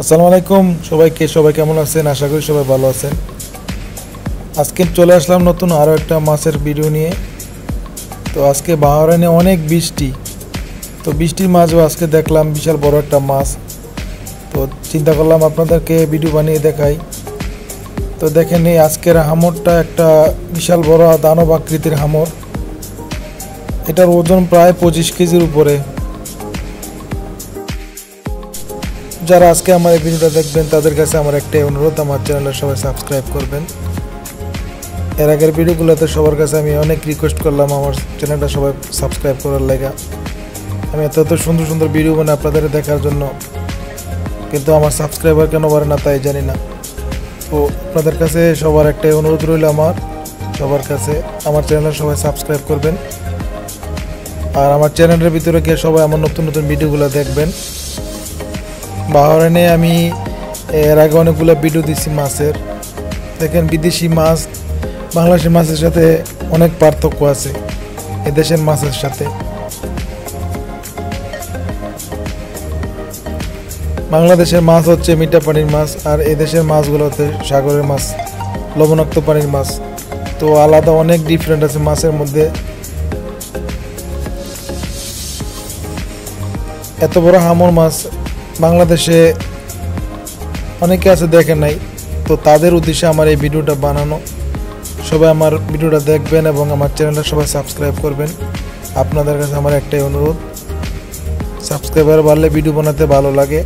আসসালামু আলাইকুম। সবাইকে, সবাই কেমন আছেন? আশা করি সবাই ভালো আছেন। আজকে চলে আসলাম নতুন আরও একটা মাছের ভিডিও নিয়ে। তো আজকে বাহারানে অনেক বৃষ্টি। তো বৃষ্টির মাঝেও আজকে দেখলাম বিশাল বড় একটা মাছ। তো চিন্তা করলাম আপনাদেরকে ভিডিও বানিয়ে দেখাই। তো দেখেন এই আজকের হামরটা একটা বিশাল বড় দানব আকৃতির হামর। এটার ওজন প্রায় পঁচিশ কেজির উপরে। যারা আজকে আমার এই ভিডিওটা দেখবেন, তাদের কাছে আমার একটাই অনুরোধ, আমার চ্যানেলটা সবাই সাবস্ক্রাইব করবেন। এর আগের ভিডিওগুলোতে সবার কাছে আমি অনেক রিকোয়েস্ট করলাম, আমার চ্যানেলটা সবাই সাবস্ক্রাইব করার লেগা। আমি এত এত সুন্দর সুন্দর ভিডিও বানাই আপনাদের দেখার জন্য, কিন্তু আমার সাবস্ক্রাইবার কেন বাড়ে না তাই জানি না। তো আপনাদের কাছে সবার একটাই অনুরোধ রইল আমার, সবার কাছে আমার চ্যানেলটা সবাই সাবস্ক্রাইব করবেন। আর আমার চ্যানেলের ভিতরে গিয়ে সবাই আমার নতুন নতুন ভিডিওগুলো দেখবেন। বাহরাইনে আমি, এর আগে অনেকগুলো ভিডিও দিছি মাছের। দেখেন বিদেশি মাছ, বাংলাদেশি মাছের সাথে অনেক পার্থক্য আছে এদেশের মাছের সাথে। বাংলাদেশের মাছ হচ্ছে মিঠা পানির মাছ, আর এদেশের মাছগুলো হচ্ছে সাগরের মাছ, লবণাক্ত পানির মাছ। তো আলাদা অনেক ডিফারেন্ট আছে মাছের মধ্যে। এত বড় হামর মাছ বাংলাদেশে অনেকে আছে দেখে নাই, তো তাদের উদ্দেশ্যে আমার এই ভিডিওটা বানানো। সবাই আমার ভিডিওটা দেখবেন এবং আমার চ্যানেলটা সবাই সাবস্ক্রাইব করবেন। আপনাদের কাছে আমার একটাই অনুরোধ, সাবস্ক্রাইবার বাড়লে ভিডিও বানাতে ভালো লাগে।